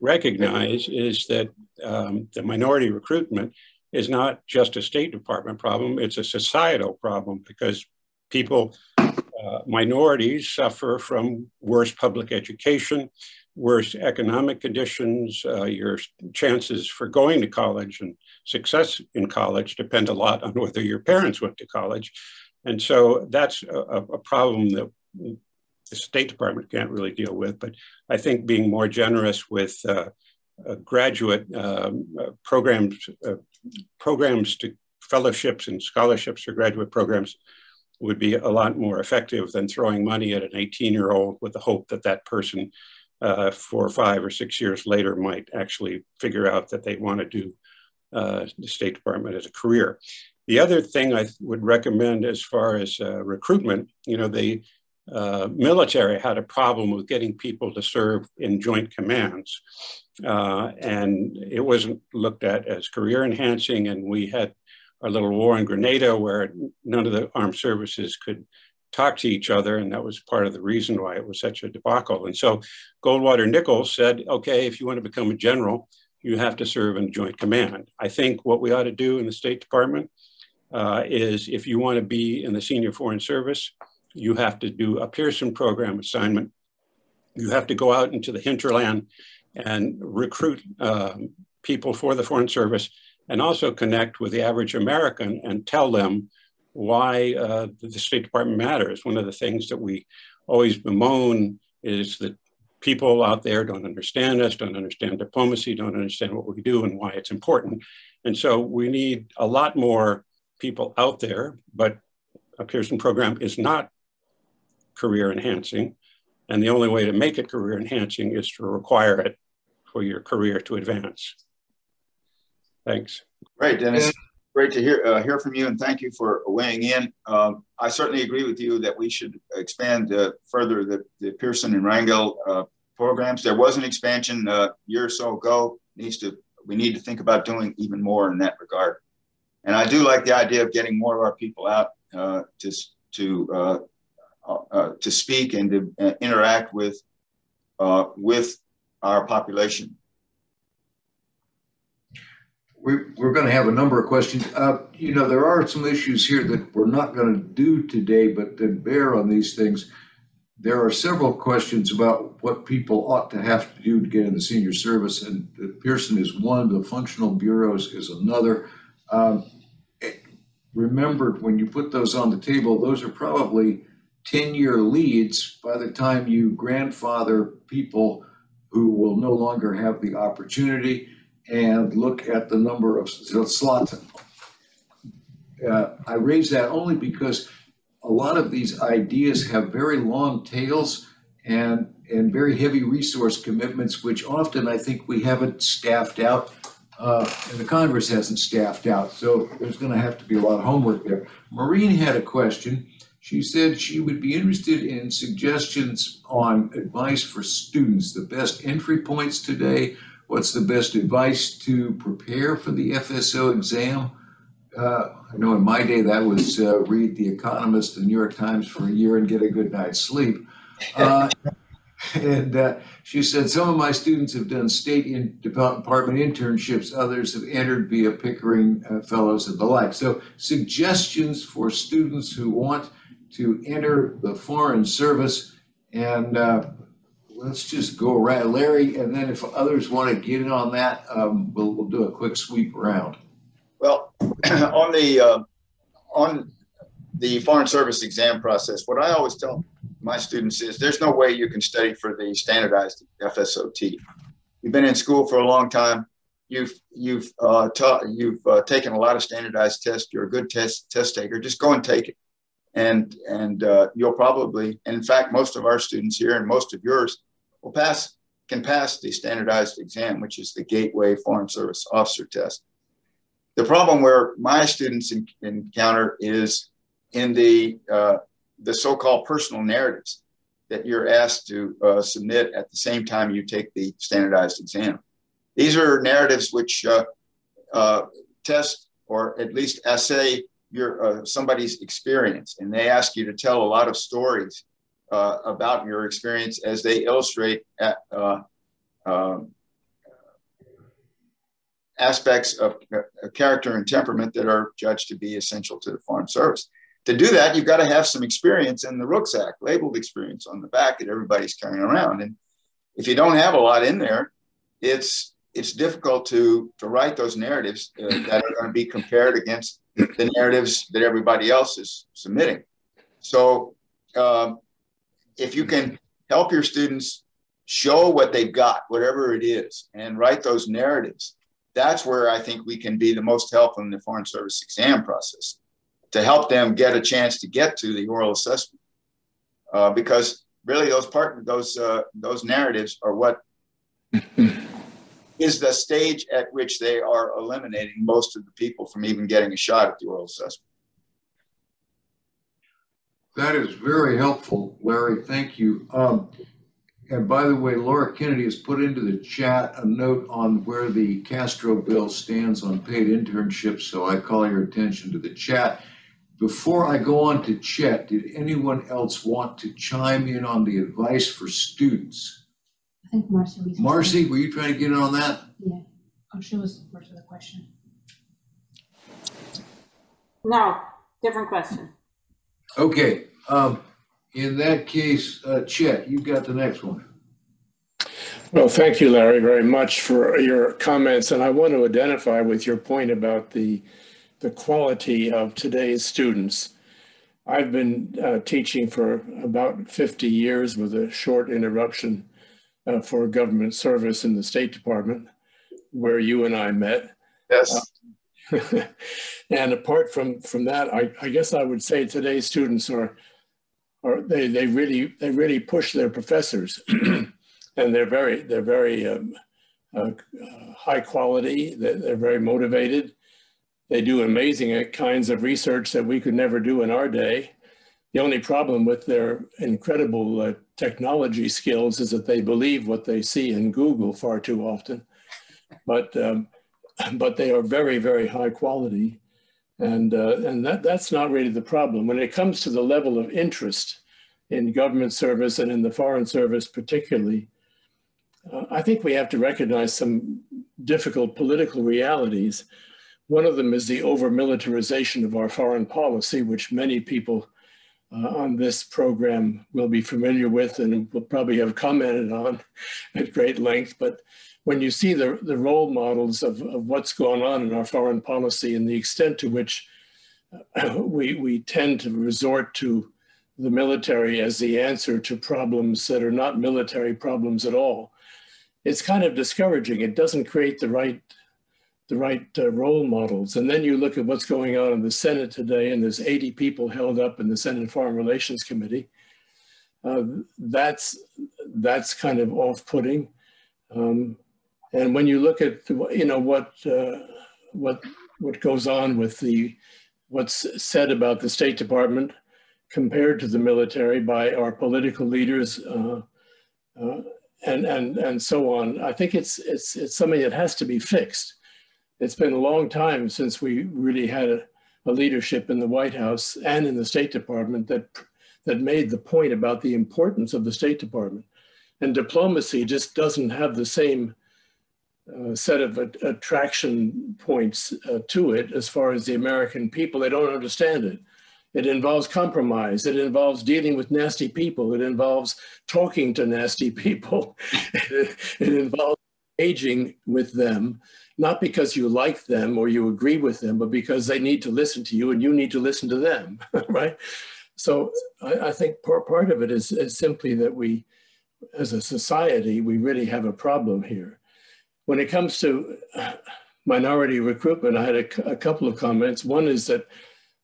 recognize is that um, the minority recruitment is not just a State Department problem, it's a societal problem because people, uh, minorities, suffer from worse public education, worse economic conditions. Uh, your chances for going to college and success in college depend a lot on whether your parents went to college. And so that's a, a problem that the State Department can't really deal with. But I think being more generous with uh, uh, graduate um, uh, programs, programs to fellowships and scholarships or graduate programs would be a lot more effective than throwing money at an 18 year old with the hope that that person uh, four or five or six years later might actually figure out that they want to do uh, the State Department as a career. The other thing I would recommend as far as uh, recruitment, you know, the uh, military had a problem with getting people to serve in joint commands. Uh, and it wasn't looked at as career enhancing. And we had our little war in Grenada where none of the armed services could talk to each other. And that was part of the reason why it was such a debacle. And so Goldwater Nichols said, okay, if you want to become a general, you have to serve in joint command. I think what we ought to do in the State Department uh, is if you want to be in the senior foreign service, you have to do a Pearson program assignment. You have to go out into the hinterland and recruit uh, people for the Foreign Service and also connect with the average American and tell them why uh, the State Department matters. One of the things that we always bemoan is that people out there don't understand us, don't understand diplomacy, don't understand what we do and why it's important. And so we need a lot more people out there, but a Pearson program is not career enhancing. And the only way to make it career enhancing is to require it for your career to advance. Thanks.
Great, Dennis. Great to hear uh, hear from you, and thank you for weighing in. Um, I certainly agree with you that we should expand uh, further the, the Pearson and Rangel uh, programs. There was an expansion a uh, year or so ago. Needs to we need to think about doing even more in that regard. And I do like the idea of getting more of our people out uh, to to uh, to speak and to interact with with our population.
We're, we're going to have a number of questions. Uh, you know, there are some issues here that we're not going to do today, but that bear on these things. There are several questions about what people ought to have to do to get in the senior service, and Pearson is one. The functional bureaus is another. Um, remember, when you put those on the table, those are probably 10 year leads by the time you grandfather people who will no longer have the opportunity and look at the number of slots. Uh, I raise that only because a lot of these ideas have very long tails and and very heavy resource commitments, which often I think we haven't staffed out, uh, and the Congress hasn't staffed out. So there's going to have to be a lot of homework there. Maureen had a question. She said she would be interested in suggestions on advice for students, the best entry points today, what's the best advice to prepare for the FSO exam. Uh, I know in my day that was uh, read The Economist, the New York Times for a year and get a good night's sleep. Uh, [laughs] and uh, she said, Some of my students have done state in department internships, others have entered via Pickering uh, Fellows and the like. So, suggestions for students who want to enter the Foreign Service. And uh, let's just go around, Larry, and then if others want to get in on that, um, we'll, we'll do a quick sweep around.
Well, [clears throat] on the uh, on the Foreign Service exam process, what I always tell my students is there's no way you can study for the standardized FSOT. You've been in school for a long time. You've you've uh, taught you've uh, taken a lot of standardized tests. You're a good test test taker. Just go and take it and and uh, you'll probably, and in fact, most of our students here and most of yours will pass can pass the standardized exam, which is the Gateway Foreign Service Officer Test. The problem where my students in, encounter is in the uh, the so-called personal narratives that you're asked to uh, submit at the same time you take the standardized exam. These are narratives which uh, uh, test or at least essay your uh, somebody's experience, and they ask you to tell a lot of stories uh, about your experience as they illustrate at, uh, um, aspects of uh, character and temperament that are judged to be essential to the Foreign Service. To do that, you've got to have some experience in the rucksack, labeled experience on the back that everybody's carrying around. And if you don't have a lot in there, it's it's difficult to to write those narratives uh, that are going to be compared against the narratives that everybody else is submitting. So um, if you can help your students show what they've got, whatever it is, and write those narratives, that's where I think we can be the most helpful in the Foreign Service exam process to help them get a chance to get to the oral assessment. Uh, because really those part those uh, those narratives are what is the stage at which they are eliminating most of the people from even getting a shot at the oral assessment.
That is very helpful, Larry. Thank you. Um, and by the way, Laura Kennedy has put into the chat a note on where the Castro bill stands on paid internships, so I call your attention to the chat. Before I go on to Chet, did anyone else want to chime in on the advice for students?
I think Marcy was.
Marcy, were you trying to get in on that?
Yeah. Oh, she was first with a question.
No, different question.
Okay, um, in that case, uh, Chet, you've got the next one.
Well, thank you, Larry, very much for your comments. And I want to identify with your point about the, the quality of today's students. I've been uh, teaching for about 50 years with a short interruption uh, for government service in the State Department, where you and I met.
Yes. [laughs]
And apart from, from that, I, I guess I would say today's students are, are they, they really they really push their professors, [clears throat] and they're very they're very um, uh, high quality. They're, they're, very motivated. They do amazing kinds of research that we could never do in our day. The only problem with their incredible uh, technology skills is that they believe what they see in Google far too often. But um, [clears throat] but they are very very high quality and, uh, and that, that's not really the problem. When it comes to the level of interest in government service and in the foreign service particularly, uh, I think we have to recognize some difficult political realities. One of them is the over-militarization of our foreign policy, which many people uh, on this program will be familiar with and will probably have commented on [laughs] at great length. But when you see the, the role models of, of what's going on in our foreign policy and the extent to which uh, we, we tend to resort to the military as the answer to problems that are not military problems at all, it's kind of discouraging. It doesn't create the right the right uh, role models. And then you look at what's going on in the Senate today, and there's 80 people held up in the Senate Foreign Relations Committee. Uh, that's that's kind of off-putting. Um, and when you look at you know what uh, what what goes on with the what's said about the State Department compared to the military by our political leaders uh, uh, and and and so on, I think it's it's it's something that has to be fixed. It's been a long time since we really had a, a leadership in the White House and in the State Department that that made the point about the importance of the State Department. And diplomacy just doesn't have the same uh, set of attraction points uh, to it as far as the American people. They don't understand it. It involves compromise. It involves dealing with nasty people. It involves talking to nasty [laughs] people. it, involves engaging with them, not because you like them or you agree with them, but because they need to listen to you and you need to listen to them, [laughs] right? So I, I think part, part of it is, is simply that we, as a society, we really have a problem here when it comes to minority recruitment, I had a, a couple of comments. One is that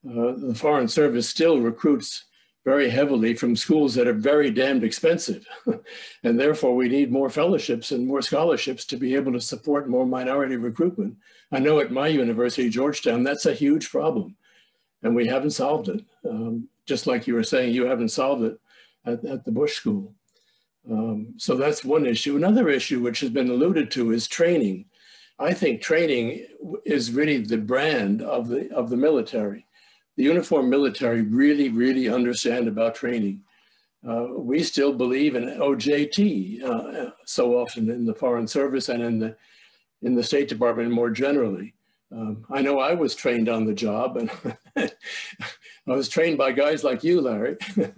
uh, the Foreign Service still recruits very heavily from schools that are very damned expensive. [laughs] and therefore, we need more fellowships and more scholarships to be able to support more minority recruitment. I know at my university, Georgetown, that's a huge problem. And we haven't solved it. Um, just like you were saying, you haven't solved it at, at the Bush School. Um, so that's one issue. Another issue which has been alluded to is training. I think training is really the brand of the of the military. The uniformed military really, really understand about training. Uh, we still believe in OJT uh, so often in the Foreign Service and in the in the State Department more generally. Um, I know I was trained on the job, and [laughs] I was trained by guys like you, Larry. [laughs]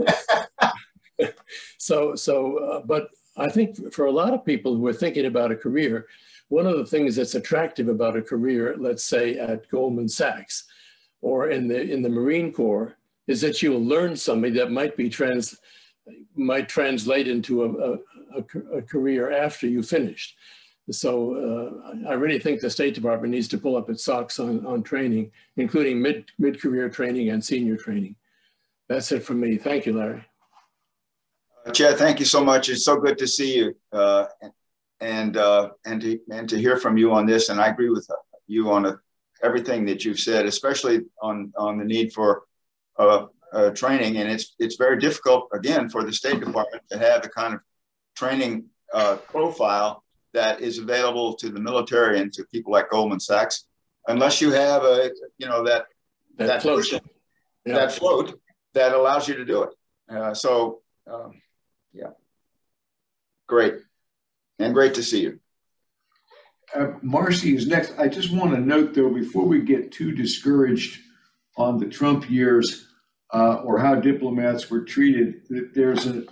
[laughs] so, so, uh, but I think for a lot of people who are thinking about a career, one of the things that's attractive about a career, let's say at Goldman Sachs or in the in the Marine Corps, is that you'll learn something that might be trans might translate into a, a, a career after you finished. So uh, I really think the State Department needs to pull up its socks on, on training, including mid mid career training and senior training. That's it from me. Thank you, Larry.
Uh, Chad, thank you so much. It's so good to see you uh, and uh, and to and to hear from you on this. And I agree with you on uh everything that you've said, especially on on the need for uh, uh, training. And it's it's very difficult again for the State Department to have the kind of training uh, profile that is available to the military and to people like Goldman Sachs, unless you have a you know that
That
that
float. Yeah.
that float that allows you to do it. Uh, so um, yeah, great, and great to see you.
Uh, Marcy is next. I just want to note though, before we get too discouraged on the Trump years uh, or how diplomats were treated, that there's a,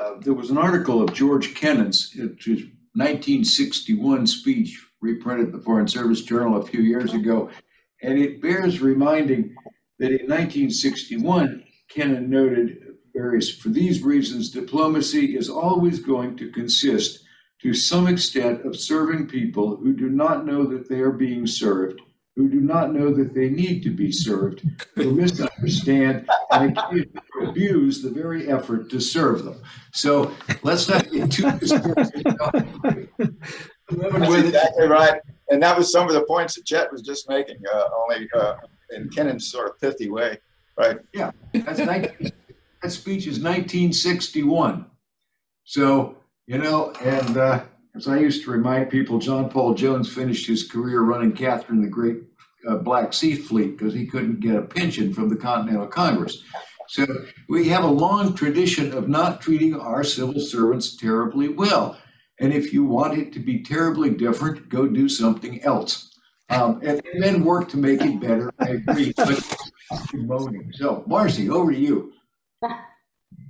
uh, there was an article of George Kennan's, which is 1961 speech reprinted in the Foreign Service Journal a few years ago. And it bears reminding that in 1961, Kennan noted various, for these reasons, diplomacy is always going to consist to some extent of serving people who do not know that they are being served, who do not know that they need to be served, who misunderstand and abuse the very effort to serve them. So let's not get too discouraged.
That's exactly right. And that was some of the points that Chet was just making, uh, only uh, in Kennan's sort of pithy way, right?
Yeah, that's 19, that speech is 1961. So, you know, and uh, as I used to remind people, John Paul Jones finished his career running Catherine the Great uh, Black Sea Fleet because he couldn't get a pension from the Continental Congress. So we have a long tradition of not treating our civil servants terribly well. And if you want it to be terribly different, go do something else. Um, and, then work to make it better. I agree. But. So, [laughs] Marcy, over to you.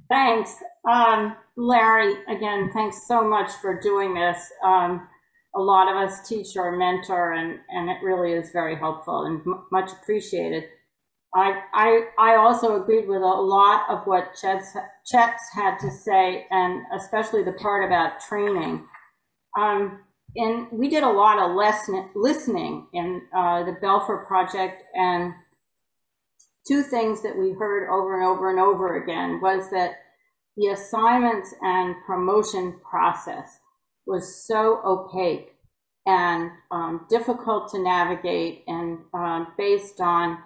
Thanks. Um, Larry, again, thanks so much for doing this. Um, a lot of us teach or mentor, and, and it really is very helpful and much appreciated. I, I, I also agreed with a lot of what Chet's, Chet's had to say, and especially the part about training. Um, and we did a lot of lesson, listening in uh, the Belfer project, and two things that we heard over and over and over again was that the assignments and promotion process was so opaque and um, difficult to navigate and uh, based on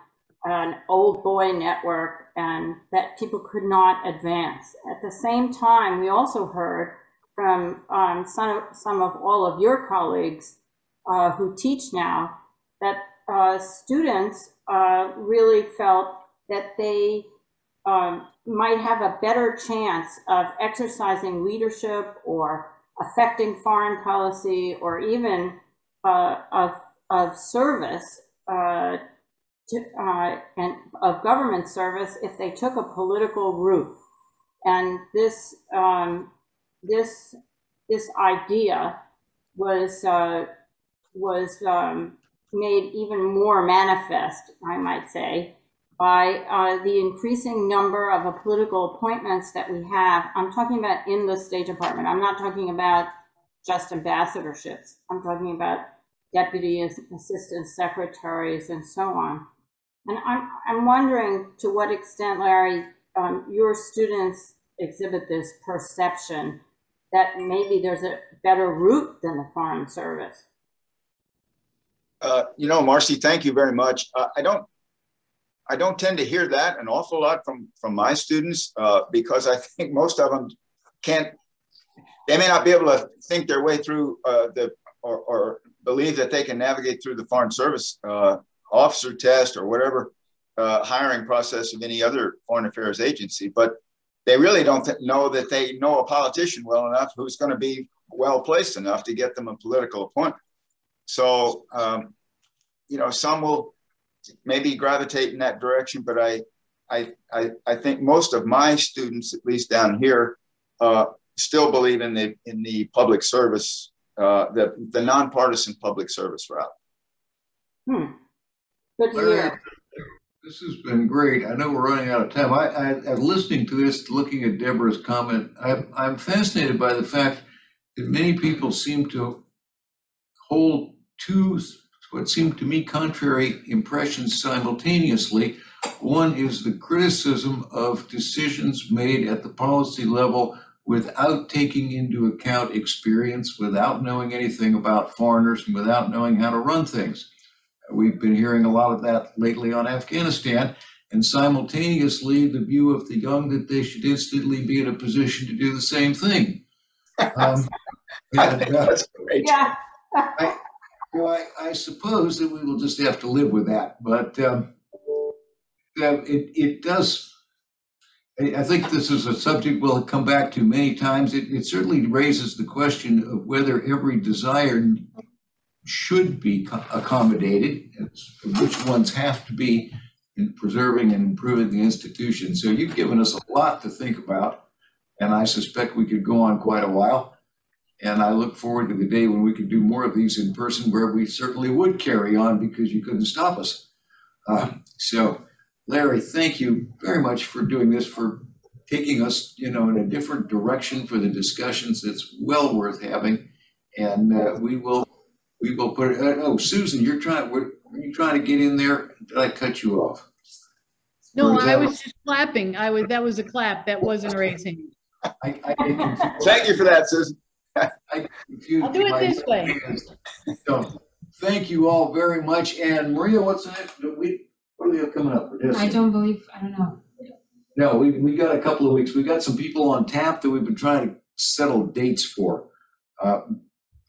an old boy network and that people could not advance. At the same time, we also heard from um, some, of, some of all of your colleagues uh, who teach now that uh, students uh, really felt that they um, might have a better chance of exercising leadership or affecting foreign policy or even uh, of, of service uh, to, uh, and of government service if they took a political route. And this um, this this idea was uh, was um, made even more manifest, I might say, by uh, the increasing number of political appointments that we have. I'm talking about in the State Department. I'm not talking about just ambassadorships. I'm talking about deputy assistant secretaries and so on. And I'm, I'm wondering to what extent, Larry, um, your students exhibit this perception that maybe there's a better route than the Foreign Service.
Uh, you know, Marcy, thank you very much. Uh, I don't, I don't tend to hear that an awful lot from from my students uh, because I [laughs] think most of them can't. They may not be able to think their way through uh, the or, or, believe that they can navigate through the Foreign Service uh, officer test or whatever hiring process of any other foreign affairs agency, but they really don't th- know that they know a politician well enough who's going to be well placed enough to get them a political appointment. So, um, you know, some will maybe gravitate in that direction, but I, I, I, I think most of my students, at least down here, uh, still believe in the in the public service, uh, the the nonpartisan public service route.
Hmm. Good to hear.
This has been great. I know we're running out of time. I, I, I listening to this, looking at Deborah's comment, I, I'm fascinated by the fact that many people seem to hold two what seem to me contrary impressions simultaneously. One is the criticism of decisions made at the policy level without taking into account experience, without knowing anything about foreigners, and without knowing how to run things. We've been hearing a lot of that lately on Afghanistan, and simultaneously the view of the young that they should instantly be in a position to do the same thing. [laughs] Um, and, uh,
that's great.
Well, I, I suppose that we will just have to live with that, but um, it, it does. I, I think this is a subject we'll come back to many times. It, it certainly raises the question of whether every desire should be accommodated, which ones have to be in preserving and improving the institution. So you've given us a lot to think about, and I suspect we could go on quite a while. And I look forward to the day when we could do more of these in person where we certainly would carry on because you couldn't stop us. Uh, so, Larry, thank you very much for doing this, for taking us, you know, in a different direction for the discussions. It's well worth having. And uh, we will, we will put it, uh, oh, Susan, you're trying, were, were you trying to get in there? Did I cut you off?
No,
Or
I
that-
was just clapping. I was, that was a clap. That wasn't raising.
I, I.
Thank you for that, Susan. [laughs]
I get confused
I'll do it
by
this way.
hands. So, thank you all very much. And Maria, what's next? Do we, what do we have coming up for this?
I don't believe, I don't know.
No, we, we got a couple of weeks. We got some people on tap that we've been trying to settle dates for. Uh,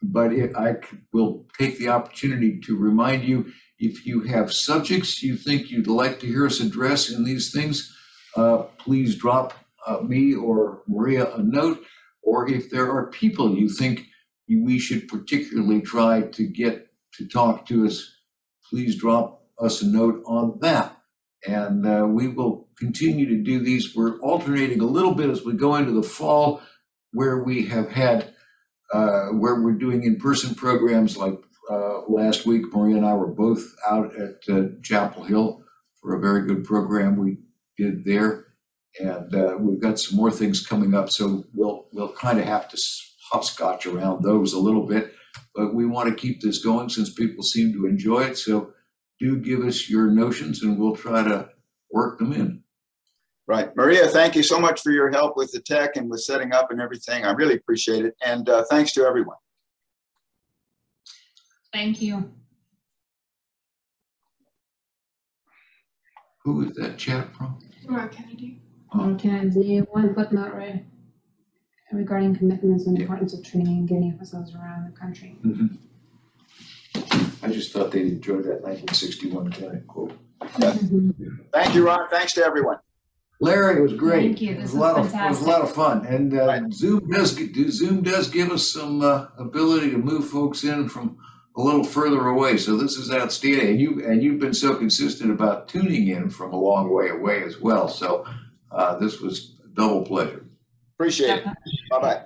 But it- I c- will take the opportunity to remind you, if you have subjects you think you'd like to hear us address in these things, uh, please drop uh, me or Maria a note. Or if there are people you think we should particularly try to get to talk to us, please drop us a note on that. And uh, we will continue to do these. We're alternating a little bit as we go into the fall, where we have had, uh, where we're doing in-person programs like uh, last week. Maria and I were both out at uh, Chapel Hill for a very good program we did there. And uh, we've got some more things coming up, so we'll, we'll kind of have to s- hopscotch around those a little bit. But we want to keep this going since people seem to enjoy it. So do give us your notions and we'll try to work them in.
Right. Maria, thank you so much for your help with the tech and with setting up and everything. I really appreciate it. And uh, thanks to everyone.
Thank you.
Who is that chat from?
Laura Kennedy. Laura Kennedy, one footnote, right? Regarding commitments and importance of training Guinea officers around the country.
I just thought they'd enjoy that nineteen sixty-one kind of quote.
Thank you, Ron. Thanks to everyone.
Larry, it was great.
Thank you.
It was
This
a
was
lot of, it was a lot of fun. And uh,
Right.
Zoom does, g- Zoom does give us some uh, ability to move folks in from a little further away. So this is outstanding. And you, and you've been so consistent about tuning in from a long way away as well. So uh, this was a double pleasure.
Appreciate it. Bye-bye.